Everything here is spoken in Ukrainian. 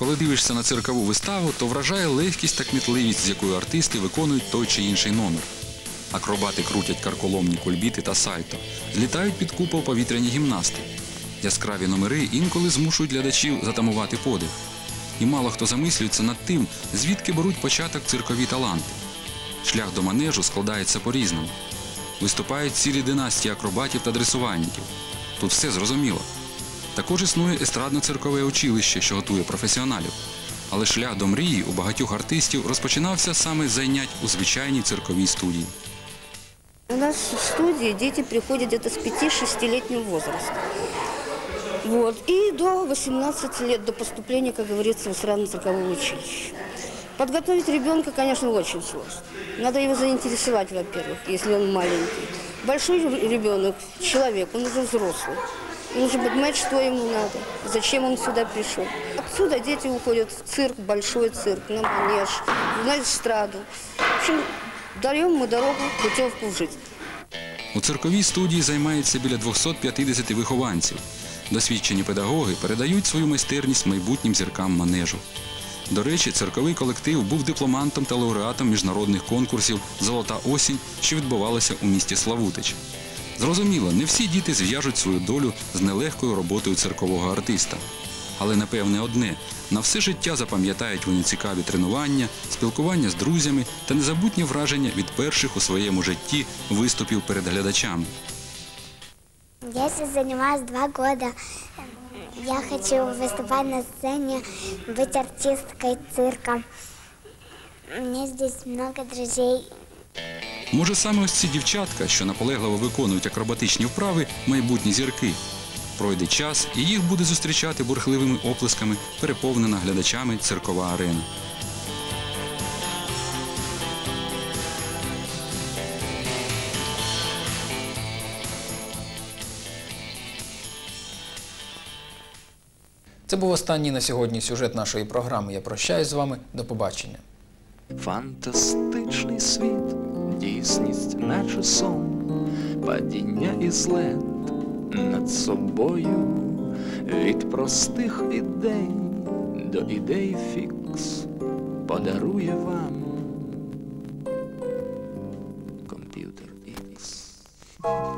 Коли дивишся на циркову виставу, то вражає легкість та кмітливість, з якою артисти виконують той чи інший номер. Акробати крутять карколомні кульбіти та сальто, злітають під купол повітряні гімнасти. Яскраві номери інколи змушують глядачів затамувати подих. І мало хто замислюється над тим, звідки беруть початок циркові таланти. Шлях до манежу складається по-різному. Виступають цілі династії акробатів та дресувальників. Тут все зрозуміло. Також існує естрадно-циркове училище, що готує професіоналів. Але шлях до мрії у багатьох артистів розпочинався саме з зайнять у звичайній цирковій студії. У нас в студии дети приходят где-то с 5-6-летнего возраста. Вот. И до 18 лет, до поступления, как говорится, в эстрадно-цирковое училище. Подготовить ребенка, конечно, очень сложно. Надо его заинтересовать, во-первых, если он маленький. Большой ребенок, человек, он уже взрослый. Он уже понимает, что ему надо, зачем он сюда пришел. Отсюда дети уходят в цирк, большой цирк, на манеж, на эстраду. В общем, даем мы дорогу, путевку в жизнь. У цирковій студії займається біля 250 вихованців. Досвідчені педагоги передають свою майстерність майбутнім зіркам манежу. До речі, цирковий колектив був дипломантом та лауреатом міжнародних конкурсів Золота осінь, що відбувалася у місті Славутич. Зрозуміло, не всі діти зв'яжуть свою долю з нелегкою роботою циркового артиста. Але напевне одне на все життя запам'ятають вони цікаві тренування, спілкування з друзями та незабутні враження від перших у своєму житті виступів перед глядачами. Я сейчас занимаюсь два года. Я хочу выступать на сцене, быть артисткой цирка. У меня здесь много друзей. Може, саме ось ці дівчатка, що наполегливо виконують акробатичні вправи, майбутні зірки. Пройде час, і їх буде зустрічати бурхливими оплесками, переповнена глядачами циркова арена. Це був останній на сьогодні сюжет нашої програми. Я прощаюсь з вами. До побачення. Фантастичний світ, дійсність, наче сон, падіння і злет над собою, від простих ідей до ідей фікс подарує вам комп'ютер X.